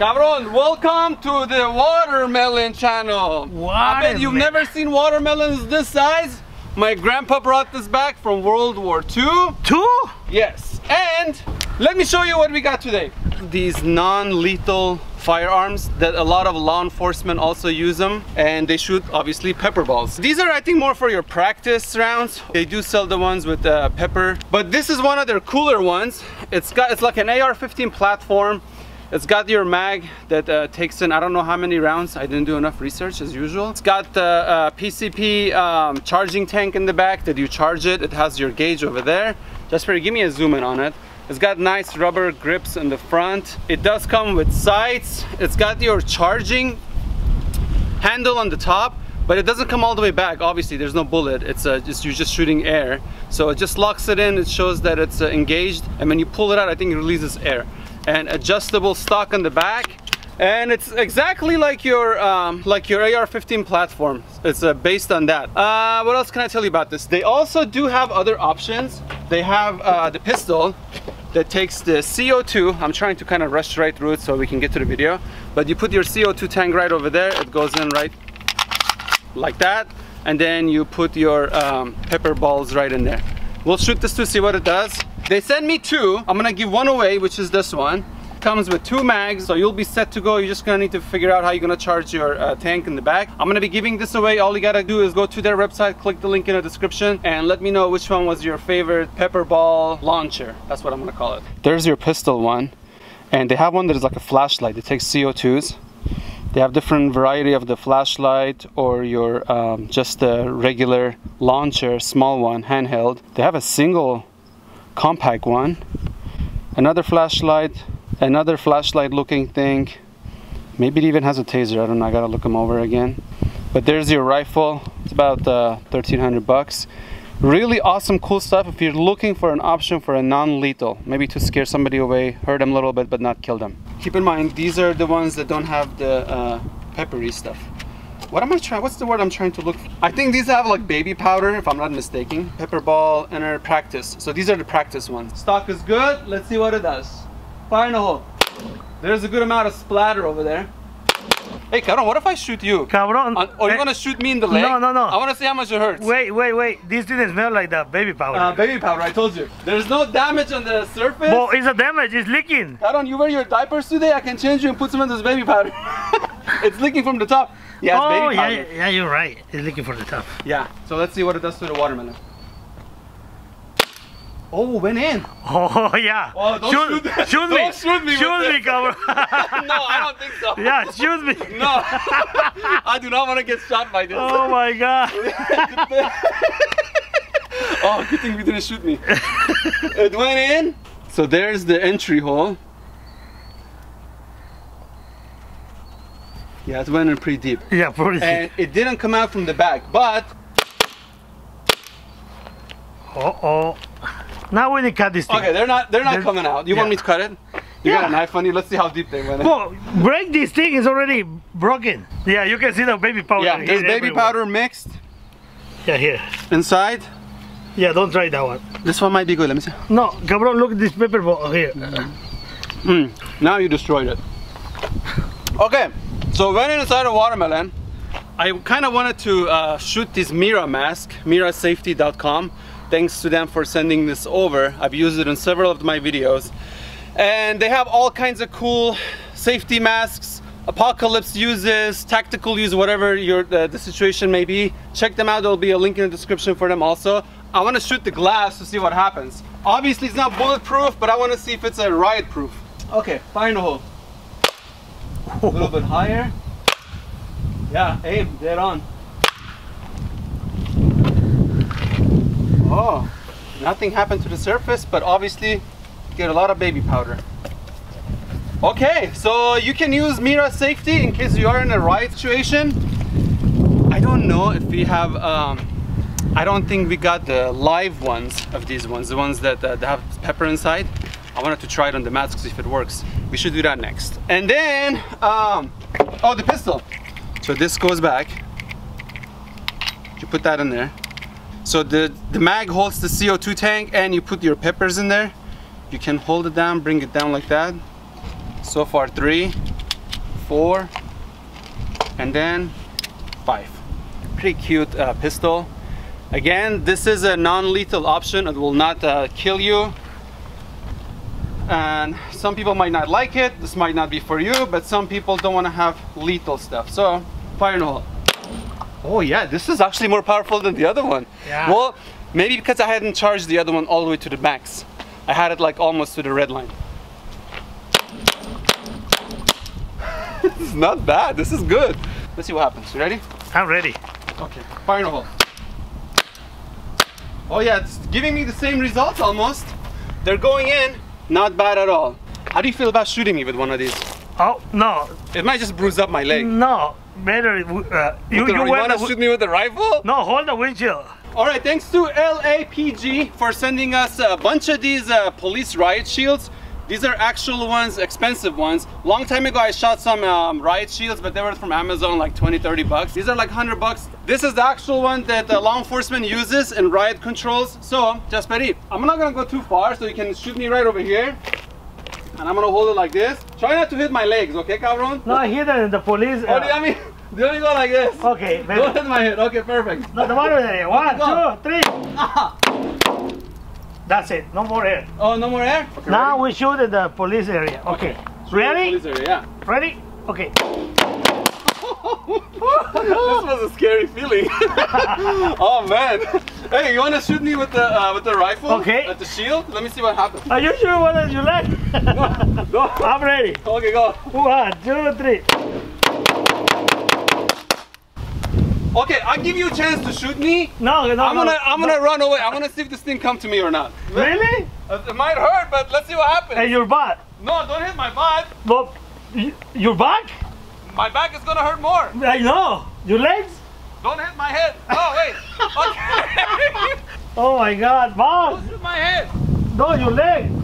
Cabron, welcome to the watermelon channel. I bet you've never seen watermelons this size. My grandpa brought this back from World War II. Two? Yes, and let me show you what we got today. These non-lethal firearms that a lot of law enforcement also use them and they shoot obviously pepper balls. These are I think more for your practice rounds. They do sell the ones with uh, pepper, but this is one of their cooler ones. It's got it's like an AR-15 platform. It's got your mag that uh, takes in I don't know how many rounds. I didn't do enough research as usual. It's got the uh, PCP um, charging tank in the back that you charge it. It has your gauge over there. Just for give me a zoom in on it. It's got nice rubber grips in the front. It does come with sights. It's got your charging handle on the top but it doesn't come all the way back obviously there's no bullet it's uh, just you're just shooting air so it just locks it in it shows that it's uh, engaged and when you pull it out I think it releases air and adjustable stock on the back. And it's exactly like your um, like your AR-15 platform. It's uh, based on that. Uh, what else can I tell you about this? They also do have other options. They have uh, the pistol that takes the CO2 I'm trying to kind of rush right through it so we can get to the video. But you put your CO2 tank right over there. It goes in right like that. And then you put your um, pepper balls right in there. We'll shoot this to see what it does they sent me two. I'm gonna give one away which is this one. Comes with two mags so you'll be set to go. You're just gonna need to figure out how you're gonna charge your uh, tank in the back. I'm gonna be giving this away. All you gotta do is go to their website click the link in the description and let me know which one was your favorite pepper ball launcher. That's what I'm gonna call it. There's your pistol one and they have one that is like a flashlight. It takes CO2s they have different variety of the flashlight or your um, just a regular launcher small one handheld. They have a single compact one another flashlight another flashlight looking thing. Maybe it even has a taser i don't know i gotta look them over again. But there's your rifle it's about uh, 1300 bucks. Really awesome cool stuff if you're looking for an option for a non-lethal. Maybe to scare somebody away hurt them a little bit but not kill them keep in mind these are the ones that don't have the uh, peppery stuff what am I trying? What's the word I'm trying to look for? I think these have like baby powder, if I'm not mistaken. Pepper ball inner practice. So these are the practice ones. Stock is good. Let's see what it does. Fire in the hole. There's a good amount of splatter over there. Hey, Caron, what if I shoot you? Cabron. Uh, or you eh, gonna shoot me in the leg? No, no, no. I wanna see how much it hurts. Wait, wait, wait. This didn't smell like that baby powder. Uh, baby powder, I told you. There's no damage on the surface. well, it's a damage. It's leaking. Caron, you wear your diapers today? I can change you and put some of this baby powder. it's leaking from the top. Yeah, it's oh, yeah, yeah, you're right. It's leaking from the top. Yeah, so let's see what it does to the watermelon. Oh, went in. Oh, yeah. Oh, don't shoot that. shoot me. Don't shoot me Shoot me, cabron. no, I don't think so. yeah, shoot me. No, I do not want to get shot by this. Oh my god. oh, good thing we didn't shoot me. it went in. So there's the entry hole. Yeah, it went in pretty deep. Yeah, pretty. And it didn't come out from the back, but Uh oh. Now we need to cut this thing. okay, they're not they're not They're- coming out. You want me to cut it? You got a knife on you? Let's see how deep they went in. Well, break this thing. It's already broken. Yeah, you can see the baby powder. Yeah, there's baby everywhere. powder mixed Yeah, here. inside. Yeah, don't try that one. This one might be good. Let me see. No, cabron, look at this pepper ball here. Mm, now you destroyed it. Okay, so when inside a watermelon, I kind of wanted to uh, shoot this Mira mask, mirasafety.com. Thanks to them for sending this over. I've used it in several of my videos. And they have all kinds of cool safety masks, apocalypse uses, tactical use, whatever your uh, the situation may be. Check them out. There'll be a link in the description for them also. I want to shoot the glass to see what happens. Obviously, it's not bulletproof, but I want to see if it's a riot proof. Okay, in the hole. A little bit higher. Yeah, aim, dead on. Oh, nothing happened to the surface, but obviously get a lot of baby powder. Okay, so you can use Mira safety in case you are in a riot situation. I don't know if we have, um, I don't think we got the live ones of these ones, the ones that, uh, that have pepper inside. I wanted to try it on the masks if it works. We should do that next. And then, um, oh, the pistol. So this goes back. You put that in there. So the, the mag holds the CO2 tank and you put your peppers in there. You can hold it down, bring it down like that. So far three. four, and then five. Pretty cute uh, pistol. Again, this is a non-lethal option. It will not uh, kill you. And some people might not like it. This might not be for you, but some people don't want to have lethal stuff. So, fire in the hole. Oh yeah, this is actually more powerful than the other one. Yeah. Well, maybe because I hadn't charged the other one all the way to the max. I had it like almost to the red line. this is not bad. This is good. Let's see what happens. You ready? I'm ready. Okay. Fire in the hole. Oh yeah, it's giving me the same results almost. They're going in. Not bad at all. How do you feel about shooting me with one of these? Oh no, It might just bruise up my leg. no, better. Uh, you you you want to shoot me with a rifle? No, hold the windshield. All right, thanks to LAPG for sending us a bunch of these uh, police riot shields. These are actual ones, expensive ones. Long time ago, I shot some um, riot shields, but they were from Amazon, like 20, 30 bucks. These are like 100 bucks. This is the actual one that the law enforcement uses in riot controls. So, just ready. I'm not gonna go too far, so you can shoot me right over here. And I'm gonna hold it like this. Try not to hit my legs, okay, cabron? No, here the, the police. Oh, do you Uh, want? Do you to go like this? okay, Don't hit my head. Okay, perfect. No, the one over there. One, two, three. Ah. That's it. No more air. Oh, no more air? Okay, Now ready? we shoot in the police area. Okay. Ready? Police area, yeah. Ready? Okay. this was a scary feeling. oh man. Hey, you wanna shoot me with the uh, with the rifle? Okay. With the shield? Let me see what happens. Are you sure what you like? Go. I'm ready. Okay, go. One, two, three. Okay, I'll give you a chance to shoot me. No, no, I'm gonna I'm gonna run away. I wanna see if this thing come to me or not. Really? Uh, It might hurt, but let's see what happens. And your butt? No, don't hit my butt. Well, your back? My back is gonna hurt more. I know. Your legs? Don't hit my head. Oh wait. Okay. Oh my God, don't Bob! shoot my head. No, your leg.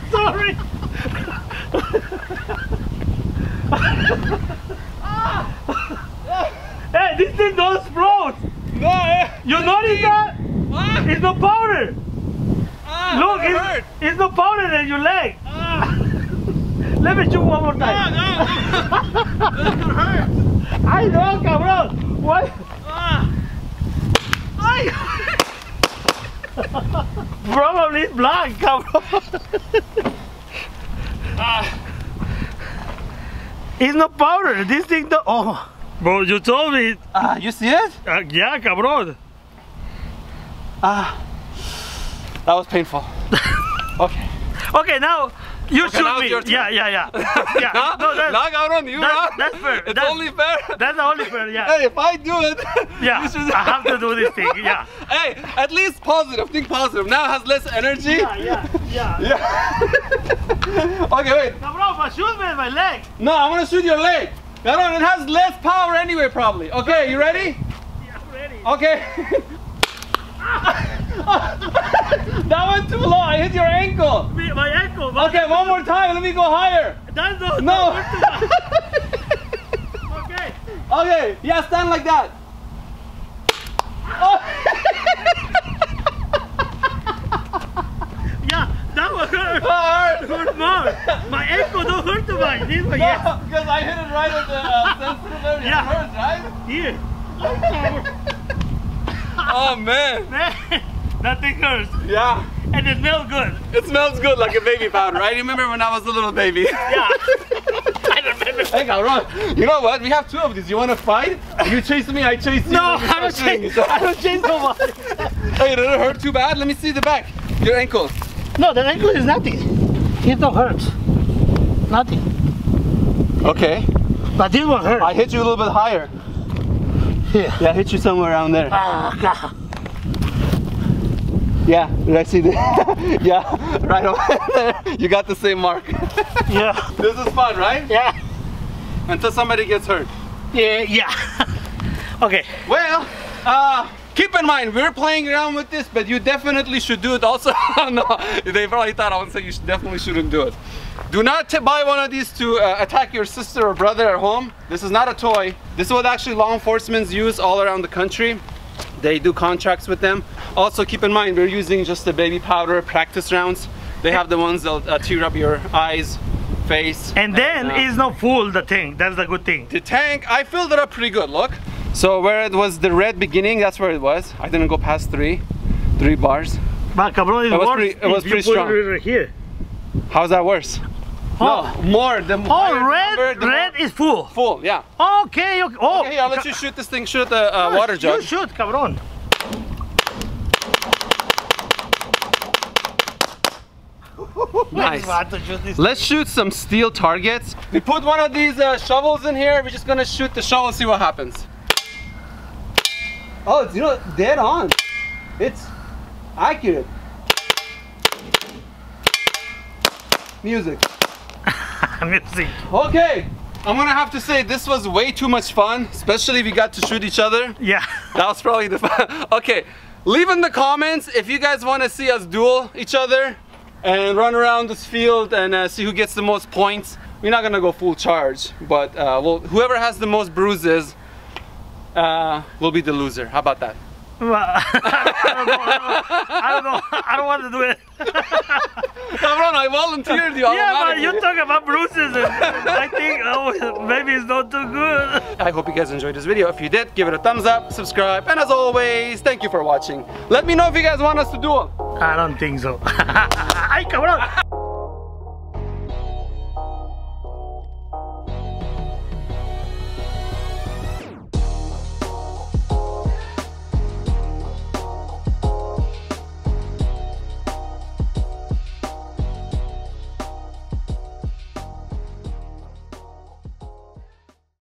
Sorry. Hey, this thing don't explode. No. eh. You notice that? Ah, It's no powder. ah, Look, it's, hurt. it's no powder in your leg. Ah, Let me shoot one more time. no, no. It hurt. I know, cabrón. What? Ah. Probably it's black, cabrón. It's no powder. This thing don't. Oh. Bro, you told me. Ah, you see it? Uh, yeah, cabrón. Ah, that was painful. okay. Okay, now you Okay, shoot me. Yeah, yeah, yeah. yeah. no, No, that's, no, cabrón, you that- run. that's fair. It's That's- only fair. that's the only fair, yeah. Hey, if I do it, yeah, you should. I have to do this thing. Yeah. hey, at least positive. Think positive. Now it has less energy. Yeah, yeah, yeah. Yeah. okay, wait. Cabrón, but shoot me in my leg. No, I'm gonna shoot your leg. Cabrón, it has less power anyway, probably. Okay, you ready? Yeah, I'm ready. Okay. that went too low. I hit your ankle. Me- My ankle. but Okay, one more time. Let me go higher. That's no. No. okay. okay, yeah, stand like that. Oh. Yeah, hurt. Hard. Hurt more. My ankle don't hurt too much. This one, No, yes. because I hit it right at the uh, sensitive area. Yeah. Hurts, right? Here. Oh man. Man, that thing hurts. Yeah. And it smells good. It smells good like a baby powder, right? You remember when I was a little baby? Yeah. I remember. Hey, Gauron, you know what? We have two of these. You want to fight? You chase me, I chase you. No, I don't chase. I don't change nobody. Hey, did it hurt too bad? Let me see the back. Your ankle. No, the ankle is nothing. It don't hurt. Nothing. Okay. But this one hurt. I hit you a little bit higher. Here. Yeah, I hit you somewhere around there. Ah, God. Yeah, did I see that? yeah, right over there. You got the same mark. Yeah. this is fun, right? Yeah. Until somebody gets hurt. Yeah. Yeah. okay. Well, uh, keep in mind, we're playing around with this, but you definitely should do it also. no, they probably thought I would say you should, definitely shouldn't do it. Do not buy one of these to uh, attack your sister or brother at home. This is not a toy. This is what actually law enforcement use all around the country. They do contracts with them. Also keep in mind, we're using just the baby powder practice rounds. They have the ones that uh, tear up your eyes, face. And then uh, it's not full the thing. That's the good thing. the tank, I filled it up pretty good, look. So where it was the red beginning, that's where it was. I didn't go past three, three bars. But cabron, it, It was pretty- it was pretty strong. it right here. How's that worse? Oh, No, more. The oh red, number, the red more- is full. full, yeah. Okay, okay. Oh, Okay, I'll let you shoot this thing, shoot the uh, Oh, water jug. You shoot, cabron. Nice. Want to shoot this? Let's shoot some steel targets. We put one of these uh, shovels in here. We're just gonna shoot the shovel, see what happens. Oh, it's you know dead on. It's accurate. Music. Music. Okay, I'm gonna have to say this was way too much fun, especially if we got to shoot each other. Yeah. That was probably the fun. Okay, leave in the comments if you guys want to see us duel each other and run around this field and uh, see who gets the most points. We're not gonna go full charge, but uh, well, whoever has the most bruises uh, will be the loser. How about that? I don't know. I don't know. I don't want to do it. Cabrón, I volunteered you. Yeah, but you talk about bruises, I think oh, maybe it's not too good. I hope you guys enjoyed this video. If you did, give it a thumbs up, subscribe, and as always, thank you for watching. Let me know if you guys want us to duel. I don't think so. Ay, cabrón.